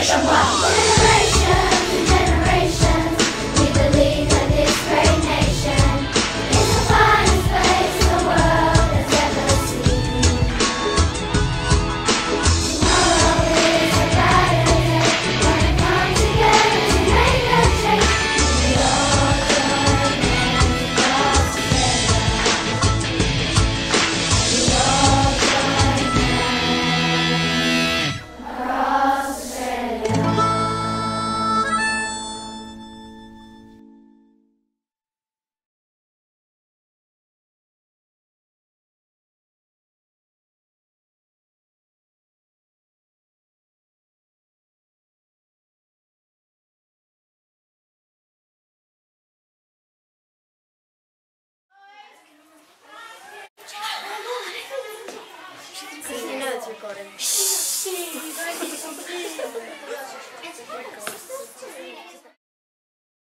Generation Rock! it's recording.